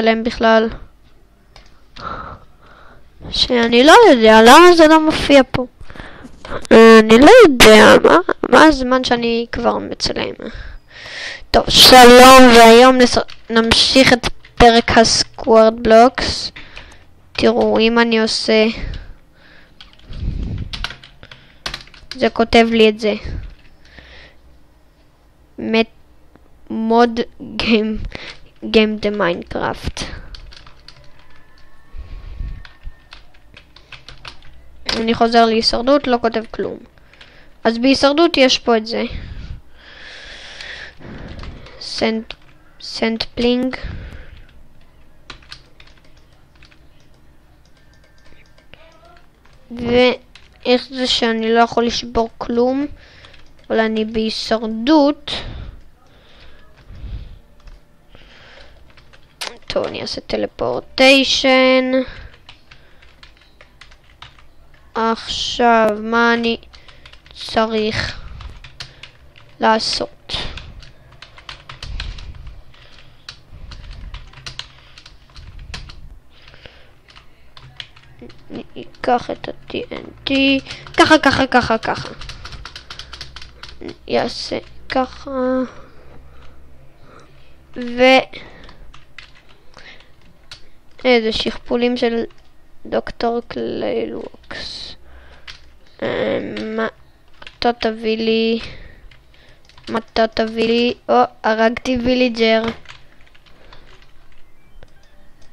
מצטלם בכלל? שאני לא יודע, למה זה לא מופיע פה? אני לא יודע, מה, מה הזמן שאני כבר מצלם? טוב, שלום, והיום נס... נמשיך את פרק הסקוורד בלוקס. תראו, אם אני עושה... זה כותב לי את זה. מוד גיים, גיים דה מיינקראפט. אני חוזר להישרדות, לא כותב כלום. אז בהישרדות יש פה את זה. סנט, סנטפלינג. ואיך זה שאני לא יכול לשבור כלום, אבל אני בהישרדות. טוב, אני אעשה טלפורטיישן. עכשיו, מה אני צריך לעשות? אני אקח את ה-TNT, ככה, ככה, ככה, ככה. יעשה ככה. ו... איזה שכפולים של דוקטור קליילוקס. מה אתה תביא לי? מה אתה תביא לי? או, הרגתי villager.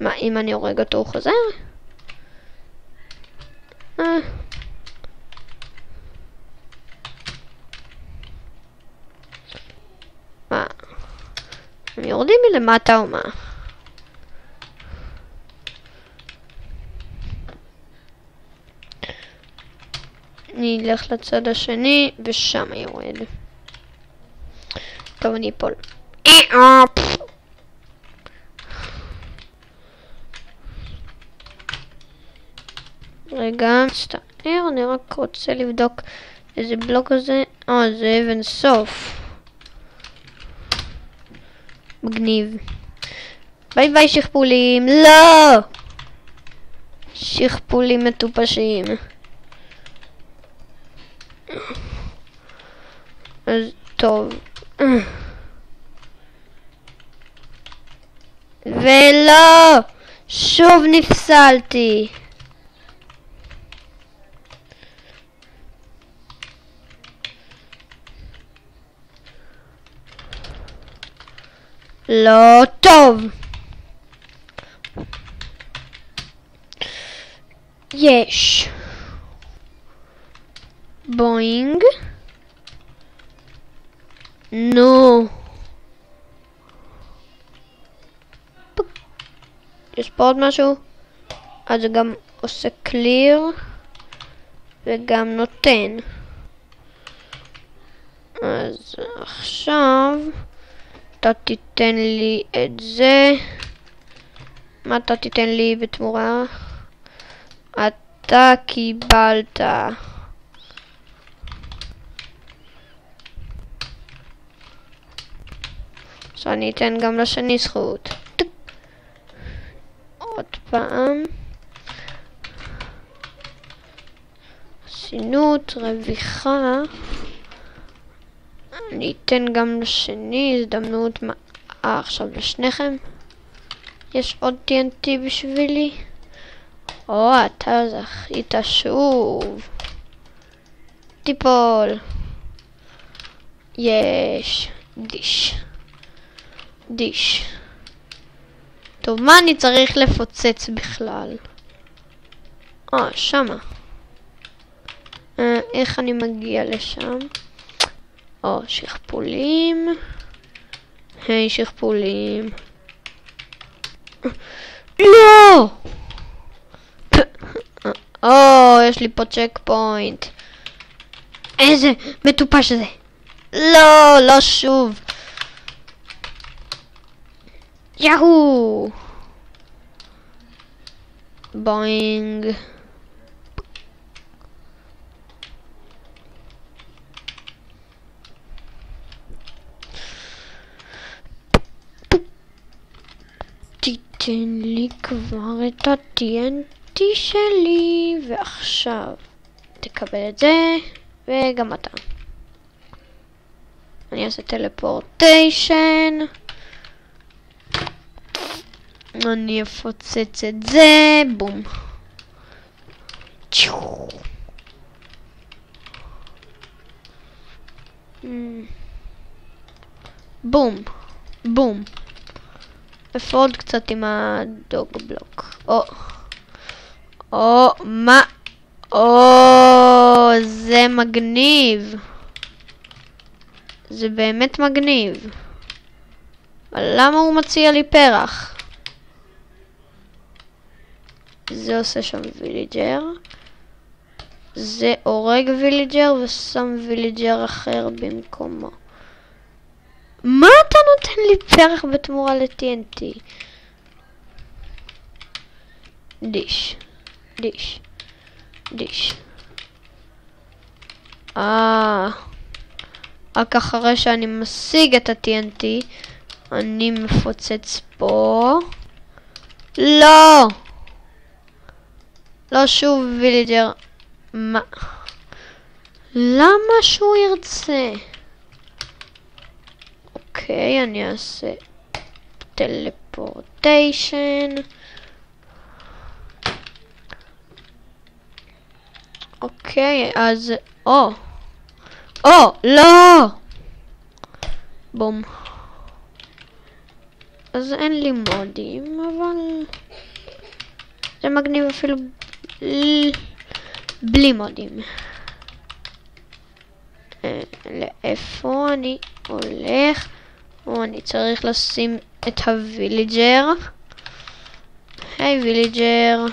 מה, אם אני הורג אותו הוא חוזר? אה. מה? הם יורדים מלמטה או מה? אני אלך לצד השני, ושם יורד. טוב, אני אפול. רגע, מצטער, אני רק רוצה לבדוק איזה בלוק הזה. אה, זה אבן סוף. מגניב. ביי ביי שכפולים. לא! שכפולים מטופשים. טוב. ולא! שוב נפסלתי. לא טוב. יש. בואינג. נו. יש פה עוד משהו? אז זה גם עושה קליר וגם נותן. אז עכשיו אתה תיתן לי את זה. מה אתה תיתן לי בתמורה? אתה קיבלת. עכשיו אני אתן גם לשני זכות. עוד פעם. חסינות, רוויחה. אני אתן גם לשני הזדמנות. אה, עכשיו לשניכם. יש עוד TNT בשבילי? או, אתה זכית שוב. תיפול. יש. דיש. דיש. טוב, מה אני צריך לפוצץ בכלל? אה, שמה. אה, איך אני מגיע לשם? או, שכפולים. היי, שכפולים. לא! או, יש לי פה צ'ק פוינט. איזה מטופש זה. לא, לא שוב. טי טי תן לי כבר את ה-TNT שלי, ועכשיו תקבל את זה, וגם אתה. אני אעשה טלפורטיישן. אני אפוצץ את זה, בום. אמ. בום, בום. איפה עוד קצת עם הדוג בלוק? או, או, מה? או, זה מגניב. זה באמת מגניב. אבל למה הוא מציע לי פרח? זה עושה שם villager. זה הורג villager ושם villager אחר במקומו. מה אתה נותן לי פרח בתמורה ל-TNT? דיש, דיש, דיש. אה... רק אחרי שאני משיג את ה-TNT, אני מפוצץ פה. לא! לא שוב ויליג'ר. מה? למה שהוא ירצה? אוקיי, אני אעשה טלפורטיישן. אוקיי, אז... או! או! לא! בום. אז אין לי מודים, אבל... זה מגניב אפילו בלי מודים. אה, לאיפה אני הולך? או אני צריך לשים את ה villager. היי villager.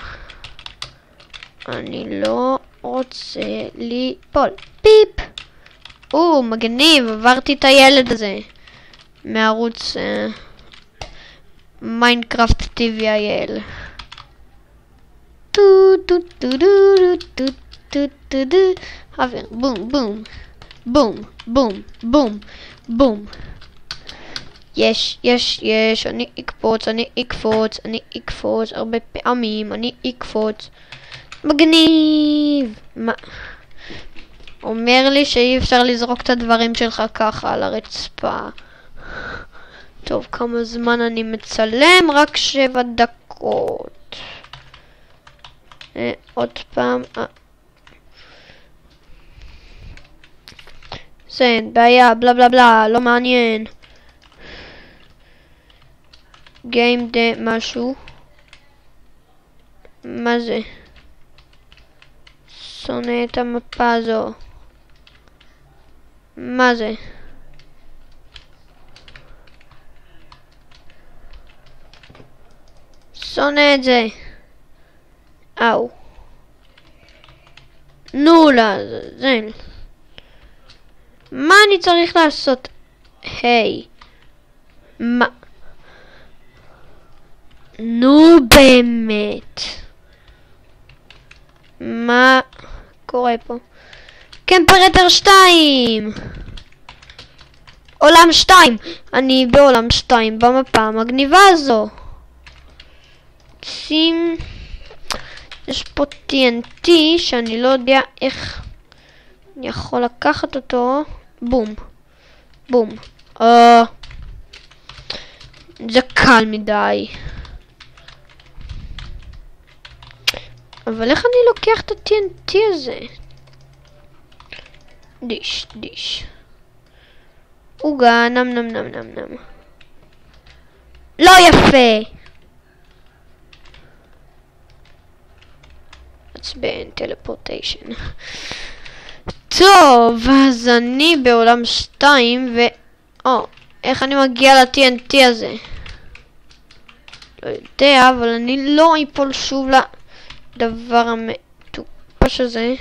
אני לא רוצה ליפול. פיפ! או, מגניב, עברתי את הילד הזה. מערוץ מיינקראפט TV.il. טו טו טו טו טו טו טו עובר, אוקיי, בום, בום, בום, בום, בום, בום. יש, יש, יש, אני אקפוץ, אני אקפוץ, אני אקפוץ, הרבה פעמים, אני אקפוץ. מגניב! מה? אומר לי שאי אפשר לזרוק את הדברים שלך ככה על הרצפה. טוב, כמה זמן אני מצלם? רק שבע דקות. אה, עוד פעם. אה. זה אין בעיה, בלה בלה בלה, לא מעניין. גיים דה משהו. מה זה? שונא את המפה הזו. מה זה? שונא את זה. אאו. נו לעזאזל. מה אני צריך לעשות? היי. מה? נו באמת. מה קורה פה? קמפרטר 2! עולם 2! אני בעולם 2 במפה המגניבה הזו. שים... יש פה TNT שאני לא יודע איך אני יכול לקחת אותו. בום. בום. אה... זה קל מדי. אבל איך אני לוקח את ה-TNT הזה? דיש, דיש. עוגה, נם נם נם נם נם. לא יפה! עצבן, טלפורטיישן. טוב, אז אני בעולם 2 ו... או, איך אני מגיע ל-TNT הזה? לא יודע, אבל אני לא אפול שוב לדבר המטופש הזה.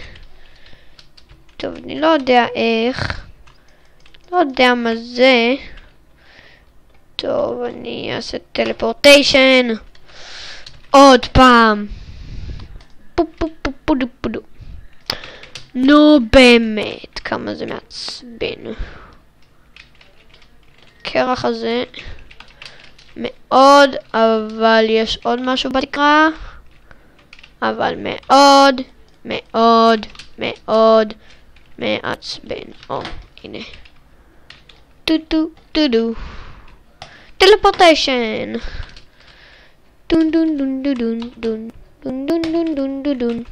טוב, אני לא יודע איך. לא יודע מה זה. טוב, אני אעשה טלפורטיישן. עוד פעם. פו פו פו פו דו פו דו. נו באמת, כמה זה מעצבן. הקרח הזה מאוד, אבל יש עוד משהו בתקרה. אבל מאוד, מאוד, מאוד מעצבן. או, הנה. טו טו טו טו. teleportation. דון דון דון דון דון דון דון דון דון דון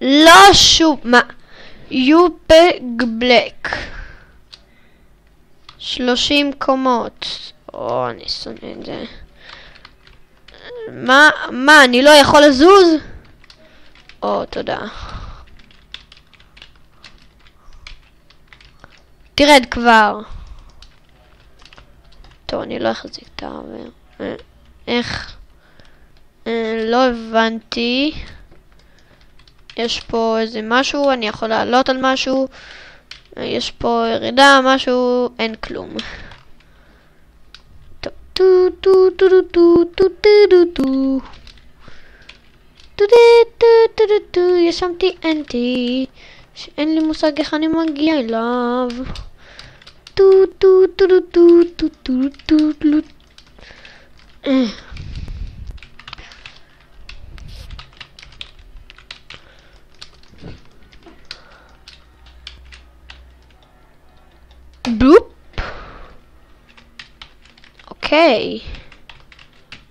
לא שוב, מה? יופג בלק. שלושים קומות. או, אני שונא את זה. מה, מה, אני לא יכול לזוז? או, תודה. תרד כבר. טוב, אני לא אחזיק את האוויר. איך? לא הבנתי. יש פה איזה משהו, אני יכול לעלות על משהו. יש פה ירידה, משהו, אין כלום. יש שם TNT שאין לי מושג איך אני מגיע אליו. טו טו טו טו טו טו טו טו טו בופ אוקיי.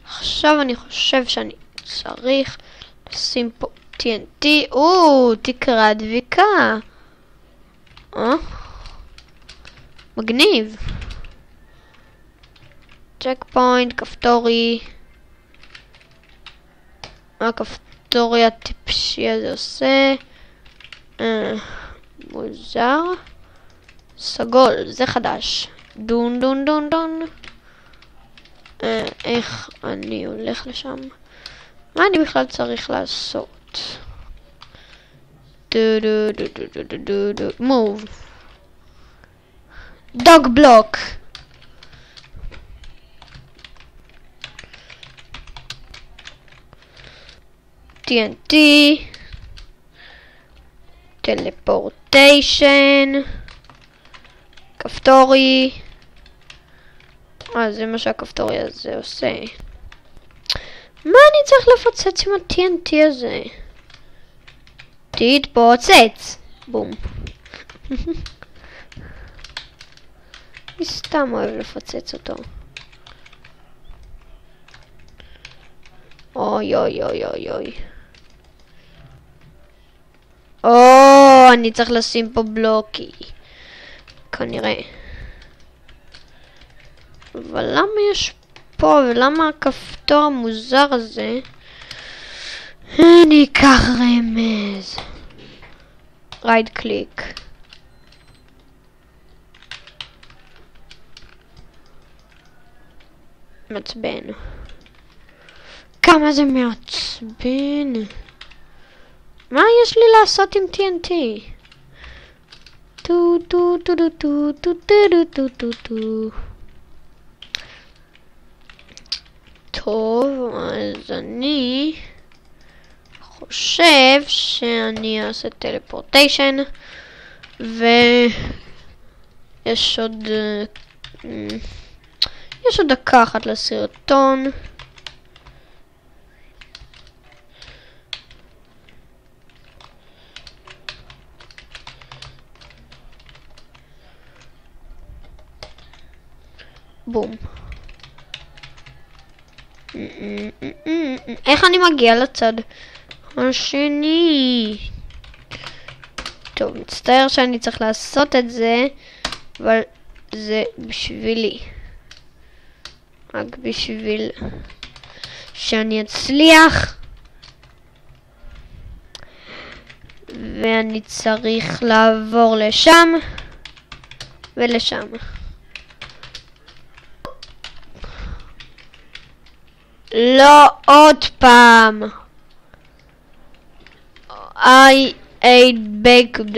עכשיו אני חושב שאני צריך לשים פה TNT. או, תקרה דביקה. אה? מגניב. צ'ק פוינט, כפתורי. מה הכפתורי הטיפשי הזה עושה? אה, מוזר. סגול, זה חדש. דון דון דון דון. אה, איך אני הולך לשם? מה אני בכלל צריך לעשות? דו דו דו דו דו דו דו מוב. דוג בלוק TNT טלפורטיישן כפתורי אה, זה מה שהכפתורי הזה עושה. מה אני צריך לפוצץ עם ה-TNT הזה? תתפוצץ! בום. אני סתם אוהב לפוצץ אותו. אוי אוי אוי אוי אוי. או, אני צריך לשים פה בלוקי. כנראה. אבל למה יש פה, ולמה הכפתור המוזר הזה? אני אקח רמז. Right click. מעצבן. כמה זה מעצבן. מה יש לי לעשות עם TNT? טו טו טו טו טו טו טו טו טו טו טוב, אז אני חושב שאני אעשה teleportation ויש עוד יש עוד דקה אחת לסרטון בום איך אני מגיע לצד השני? טוב, מצטער שאני צריך לעשות את זה, אבל זה בשבילי. רק בשביל שאני אצליח. ואני צריך לעבור לשם ולשם. לא עוד פעם. I ate baked